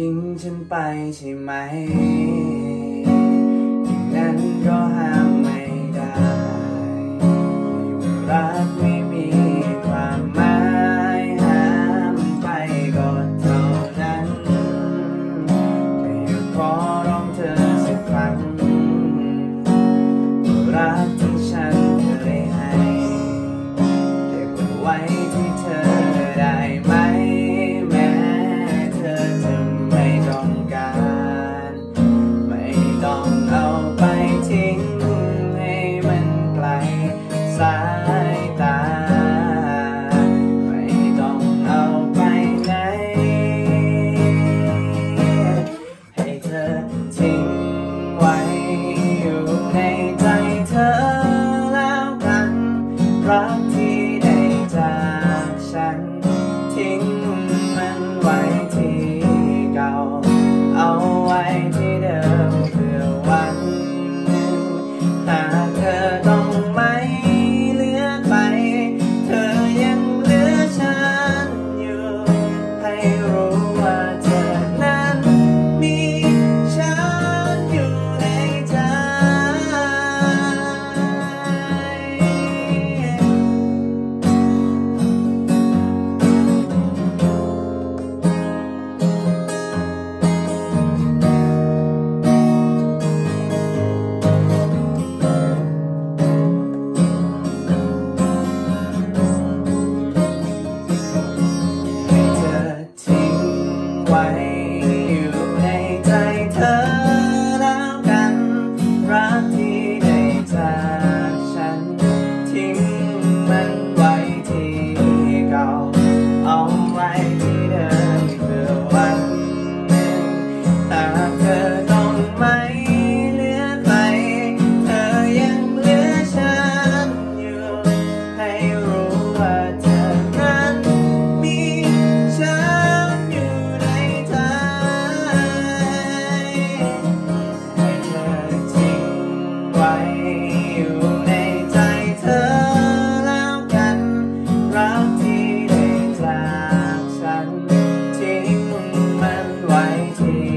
ทิ้งฉันไปใช่ไหมอย่างนั้นก็ away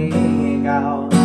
ikaw